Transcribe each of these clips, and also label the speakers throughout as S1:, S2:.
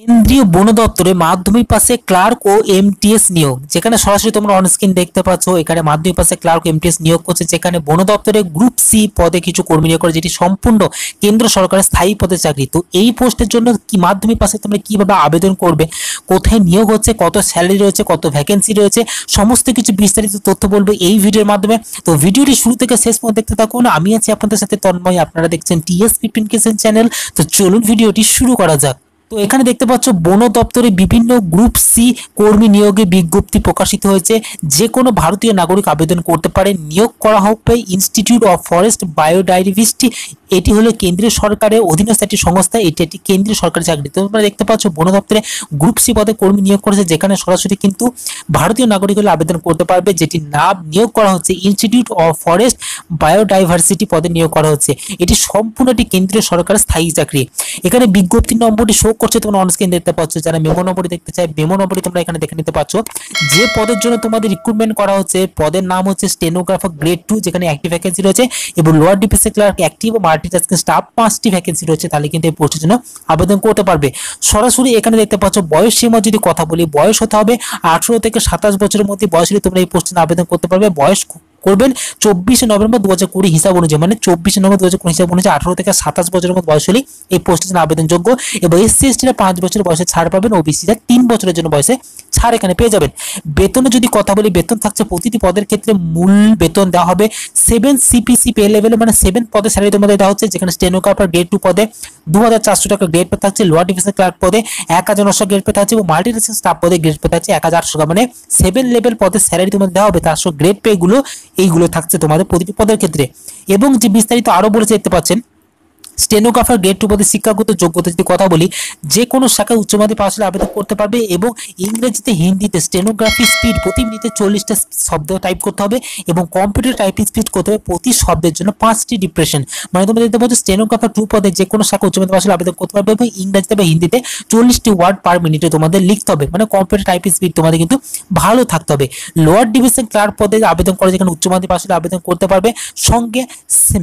S1: কেন্দ্রীয় বন দপ্তরে মাধ্যমিক পাশে ক্লার্ক ও এমটিএস নিয়োগ, যেখানে সরাসরি তোমরা অনস্ক্রিন দেখতে পাচ্ছ। এখানে মাধ্যমিক পাশে ক্লার্ক এমটিএস নিয়োগ করছে, যেখানে বন দপ্তরে গ্রুপ সি পদে কিছু কর্মী নিয়োগ করে, যেটি সম্পূর্ণ কেন্দ্র সরকারের স্থায়ী পদে চাকরি। তো এই পোস্টের জন্য কি মাধ্যমিক পাশে তোমরা কীভাবে আবেদন করবে, কোথায় নিয়োগ হচ্ছে, কত স্যালারি রয়েছে, কত ভ্যাকেন্সি রয়েছে, সমস্ত কিছু বিস্তারিত তথ্য বলব এই ভিডিওর মাধ্যমে। তো ভিডিওটি শুরু থেকে শেষ পর্যন্ত দেখতে থাকুন আমি আছি আপনাদের সাথে তন্ময়, আপনারা দেখছেন টিএস ফিফটিন কেসেন চ্যানেল তো চলুন ভিডিওটি শুরু করা যাক। তো এখানে দেখতে পাচ্ছ বন দপ্তরে বিভিন্ন গ্রুপ সি কর্মী নিয়োগে বিজ্ঞপ্তি প্রকাশিত হয়েছে। যে কোনো ভারতীয় নাগরিক আবেদন করতে পারে। নিয়োগ করা হবে ইনস্টিটিউট অফ ফরেস্ট বায়োডাইভার্সিটি এটি হলো কেন্দ্রীয় সরকারের অধীনস্থ একটি সংস্থা। এটি একটি কেন্দ্রীয় সরকারি চাকরি। তোমরা দেখতে পাচ্ছ বন দপ্তরে গ্রুপ সি পদে কর্মী নিয়োগ করেছে। যেখানে সরাসরি কিন্তু ভারতীয় নাগরিক হলে আবেদন করতে পারবে। যেটি নাম নিয়োগ করা হচ্ছে ইনস্টিটিউট অফ ফরেস্ট বায়োডাইভার্সিটি পদে নিয়োগ করা হচ্ছে। এটি সম্পূর্ণ একটি কেন্দ্রীয় সরকারের স্থায়ী চাকরি। এখানে বিজ্ঞপ্তির নম্বরটি শো করছে, তোমরা অনস্ক্রিন দেখতে পাচ্ছ। যারা মেমো দেখতে চাই মেমো তোমরা এখানে দেখে নিতে পারছ। যে পদের জন্য তোমাদের রিক্রুটমেন্ট করা হচ্ছে, পদের নাম হচ্ছে স্টেনোগ্রাফার গ্রেড টু যেখানে একটি ভ্যাকেন্সি রয়েছে, এবং লোয়ার ডিফেন্স ক্লার্ক অ্যাক্টিভ ও মাল্টিটাস্কিং স্টাফ পাঁচটি ভ্যাকেন্সি রয়েছে তাহলে কিন্তু এই পোস্টের জন্য আবেদন করতে পারবে। সরাসরি এখানে দেখতে পাচ্ছ, বয়স সীমা যদি কথা বলি, বয়স হতে হবে আঠারো থেকে সাতাশ বছরের মধ্যে বয়স হলে তোমরা এই পোস্টে আবেদন করতে পারবে। বয়স করবেন। চব্বিশে নভেম্বর দু হাজার কুড়ি হিসাব অনুযায়ী মানে চব্বিশে নভেম্বর দু হাজার কুড়ি হিসাব অনুযায়ী আঠারো থেকে সাতাশ বছরের মধ্যে বয়স হলেই এই পোস্টের জন্য আবেদনযোগ্য এবং এসসি এসটিরা পাঁচ বছর বয়সে ছাড় পাবেন ওবিসিরা তিন বছরের জন্য বয়সে ছাড় এখানে পেয়ে যাবেন। বেতনে যদি কথা বলি, বেতন থাকছে প্রতিটি পদের ক্ষেত্রে মূল বেতন দেওয়া হবে। সেভেন সিপিসি পে লেভেলে মানে সেভেন পদে স্যালারি তোমাদের দেওয়া হচ্ছে, যেখানে স্টেনোগ্রাফার গ্রেড টু পদে দু হাজার চারশো টাকা গ্রেড পে থাকছে লোয়ার ডিভিশন ক্লার্ক পদে এক হাজার নশো গ্রেড পে থাকছে এবং মাল্টিনেশনাল স্টাফ পদে গ্রেড পে থাকছে এক হাজার আটশো টাকা। মানে সেভেন লেভেল পদে স্যালারি তোমাদের দেওয়া হবে তার গ্রেড পে গুলো এইগুলো থাকছে তোমাদের প্রতিটি পদের ক্ষেত্রে। এবং যে বিস্তারিত আরও বলেছে দেখতে পাচ্ছেন স্টেনোগ্রাফার গ্রেড টু পদে শিক্ষাগত যোগ্যতা যদি কথা বলি, যে কোনো শাখায় উচ্চ মাধ্যমিক পাশ হলে আবেদন করতে পারবে এবং ইংরেজিতে, হিন্দিতে স্টেনোগ্রাফি স্পিড প্রতি মিনিটে চল্লিশটা শব্দ টাইপ করতে হবে এবং কম্পিউটার টাইপিং স্পিড করতে হবে প্রতি শব্দের জন্য পাঁচটি ডিপ্রেশন মানে তোমরা দেখতে পাচ্ছ স্টেনোগ্রাফার টু পদে যে কোনো শাখা উচ্চ মাধ্যমিক পাশ হলে আবেদন করতে পারবে এবং ইংরেজিতে বা হিন্দিতে চল্লিশটি ওয়ার্ড পার মিনিটে তোমাদের লিখতে হবে। মানে কম্পিউটার টাইপিং স্পিড তোমাদের কিন্তু ভালো থাকতে হবে। লোয়ার ডিভিশন ক্লার্ক পদে আবেদন করে যেখানে উচ্চ মাধ্যমিক পাশ হলে আবেদন করতে পারবে। সঙ্গে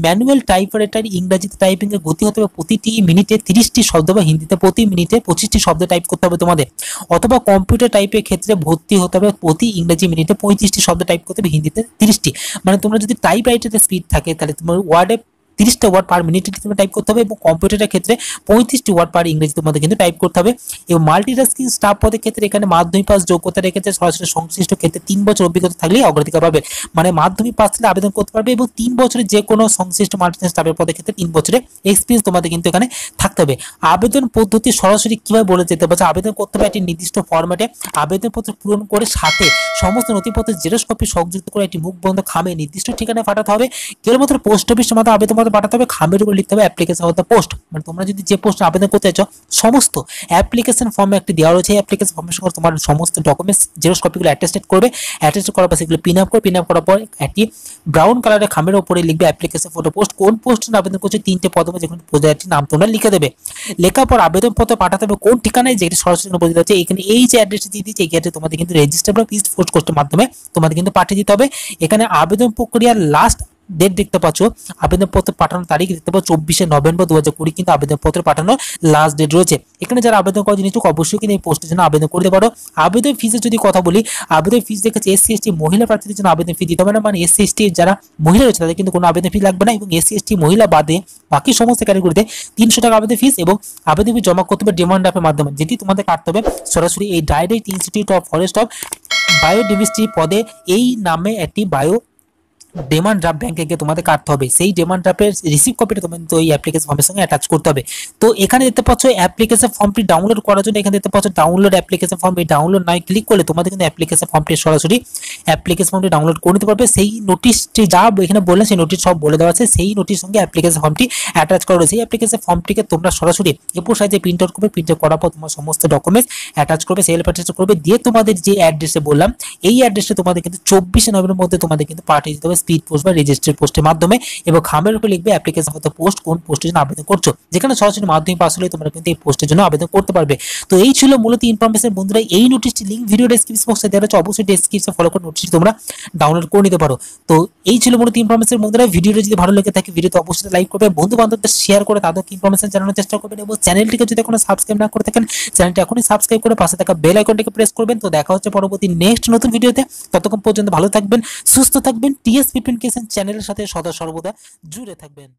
S1: ম্যানুয়াল টাইপরাইটার ইংরেজিতে টাইপিং এর গতি হতে হবে প্রতিটি মিনিটে তিরিশটি শব্দ বা হিন্দিতে প্রতি মিনিটে পঁচিশটি শব্দ টাইপ করতে হবে তোমাদের। অথবা কম্পিউটার টাইপের ক্ষেত্রে ভর্তি হতে হবে প্রতি ইংরেজি মিনিটে পঁয়ত্রিশটি শব্দ টাইপ করতে হবে, হিন্দিতে তিরিশটি। মানে তোমরা যদি টাইপ রাইটারের স্পিড থাকে, তাহলে তোমার ওয়ার্ডে তিরিশটা ওয়ার্ড পার মিনিটে তোমার টাইপ করতে হবে এবং কম্পিউটারের ক্ষেত্রে পঁয়ত্রিশটি ওয়ার্ড পার ইংরেজি তোমাদের কিন্তু টাইপ করতে হবে। এবং মাল্টিটাস্কিং স্টাফ পদের ক্ষেত্রে এখানে মাধ্যমিক পাস যোগ্যতা রেখেছে সরাসরি সংশ্লিষ্ট ক্ষেত্রে তিন বছর অভিজ্ঞতা থাকলেই অগ্রাধিকার পাবে। মানে মাধ্যমিক পাস থেকে আবেদন করতে পারবে এবং তিন বছরের যে কোনো সংশ্লিষ্ট মাল্টিটাস্কিং স্টাফের পদের ক্ষেত্রে তিন বছরের এক্সপিরিয়েন্স তোমাদের কিন্তু এখানে থাকতে হবে। আবেদন পদ্ধতি সরাসরি কীভাবে বলে যেতে পারছে আবেদন করতে হবে একটি নির্দিষ্ট ফরম্যাটে আবেদনপত্র পূরণ করে সাথে সমস্ত নথিপত্রের জেরক্স কপি সংযুক্ত করে একটি মুখ বন্ধ খামে নির্দিষ্ট ঠিকানায় পাঠাতে হবে। কেবলমাত্র পোস্ট অফিসের মাধ্যমে আবেদনপত্র পাঠাতে হবে, খামের উপর লিখতে হবে অ্যাপ্লিকেশন অফ দ্য পোস্ট মানে তোমরা যদি যে পোস্ট আবেদন করতে চাইছো, সমস্ত অ্যাপ্লিকেশন ফর্মে একটি দেওয়া রয়েছে। অ্যাপ্লিকেশন ফর্মের সঙ্গে তোমার সমস্ত ডকুমেন্টস জেরক্স কপিগুলো অ্যাটেস্টেড করবে। অ্যাটেস্টেড করার পর সেগুলো পিন আপ করে পিন আপ করার পর একটি ব্রাউন কালারের খামের উপরে লিখবে অ্যাপ্লিকেশন ফটো পোস্ট কোন পোস্টে আবেদন করছে, তিনটে পদমে যেখানে প্রজাতির নাম তোমরা লিখে দেবে। লেখার পর আবেদনপত্র পাঠাতে হবে। কোন ঠিকানায় যেটি সরাসরি দিতে হচ্ছে এখানে এই যে অ্যাড্রেসটি দিয়ে দিচ্ছে এই ক্ষেত্রে তোমাদের কিন্তু রেজিস্টার বা পিস পোস্ট পোস্টের মাধ্যমে তোমাদের কিন্তু পাঠিয়ে দিতে হবে। এখানে আবেদন প্রক্রিয়ার লাস্ট ডেট দেখতে পাচ্ছ। আবেদনপত্র পাঠানোর তারিখ দেখতে পাচ্ছ, চব্বিশে নভেম্বর দু হাজার কুড়ি, কিন্তু আবেদনপত্র পাঠানোর লাস্ট ডেট রয়েছে। এখানে যারা আবেদন করার জিনিস অবশ্যই কিন্তু এই পোস্টের জন্য আবেদন করতে পারো। আবেদন ফিসের যদি কথা বলি, আবেদন ফিস দেখেছে এসসি এসটি মহিলা প্রার্থীদের জন্য আবেদন ফি দিতে হবে না। মানে এসসি এসটি যারা মহিলা রয়েছে, তাদের কিন্তু কোনো আবেদন ফি লাগবে না। এবং এসসি এসটি মহিলা বাদে বাকি সমস্ত ক্যাটাগরিতে তিনশো টাকা আবেদন ফিস এবং আবেদন ফি জমা করতে হবে ডিমান্ড ড্রাফের মাধ্যমে। যেটি তোমাদের কাটতে হবে সরাসরি এই direct institute of forest of biodiversity পদে এই নামে একটি বায়ো ডিমান্ড ড্রাফট ব্যাংকে গিয়ে তোমাদের কাটতে হবে। সেই ডিমান্ড ড্রাফটের রিসিভ কপিটা তোমাদের এই অ্যাপ্লিকেশন ফর্মের সঙ্গে অ্যাটাচ করতে হবে। তো এখানে দেখতে পাচ্ছ অ্যাপ্লিকেশন ফর্মটি ডাউনলোড করার জন্য এখানে দেখতে পাচ্ছ ডাউনলোড অ্যাপ্লিকেশন ফর্ম এই ডাউনলোড নয় ক্লিক করলে তোমাদের কিন্তু অ্যাপ্লিকেশন ফর্মটি সরাসরি অ্যাপ্লিকেশন ফর্মটি ডাউনলোড করে নিতে পারবে। সেই নোটিশটি যা এখানে বললেন, সেই নোটিশ সব বলে দেওয়া আছে। সেই নোটিশ সঙ্গে অ্যাপ্লিকেশন ফর্মটি অ্যাটাচ করা রয়েছে। এই অ্যাপ্লিকেশন ফর্মটিকে তোমরা সরাসরি এরপর সাইজে প্রিন্ট আউট করবে। প্রিন্ট করার পর তোমার সমস্ত ডকুমেন্টস অ্যাটাচ করবে সেল অ্যাটাচ করবে। দিয়ে তোমাদের যে অ্যাড্রেসে বললাম, এই অ্যাড্রেসে তোমাদের কিন্তু চব্বিশে নভেম্বরের মধ্যে তোমাদের কিন্তু পাঠিয়ে দিতে হবে। স্পিড পোস্ট বা রেজিস্ট্রি পোস্টের মাধ্যমে এবং খামের উপর লিখবে অ্যাপ্লিকেশন ফর পোস্ট কোন পোস্টের জন্য আবেদন করছ। যেখানে সরাসরি মাধ্যমিক পাস হলে তোমরা কিন্তু এই পোস্টের জন্য আবেদন করতে পারবে। তো এই ছিল মূলত ইনফরমেশন বন্ধুরা, এই নোটিশটি লিঙ্ক ভিডিও ডেসক্রিপশন বক্সে দেওয়া আছে অবশ্যই ডেসক্রিপশন ফলো করে নোটিশটি তোমরা ডাউনলোড করে নিতে পারো। তো এই ছিল মূলত ইনফরমেশন বন্ধুরা। ভিডিওটা যদি ভালো লেগে থাকে, ভিডিওতে অবশ্যই লাইক করবে বন্ধু বান্ধবদের শেয়ার করে তাদেরকে ইনফরমেশন জানানোর চেষ্টা করবেন এবং চ্যানেলটিকে যদি এখনও সাবস্ক্রাইব না করে থাকেন চ্যানেলটি এখনই সাবস্ক্রাইব করে পাশে থাকা বেল আইকনটিকে প্রেস করবেন। তো দেখা হচ্ছে পরবর্তী নেক্সট নতুন ভিডিওতে ততক্ষণ পর্যন্ত ভালো থাকবেন, সুস্থ থাকবেন। টিএস কেসেন চ্যানেলের সাথে সদা সর্বদা জুড়ে থাকবেন।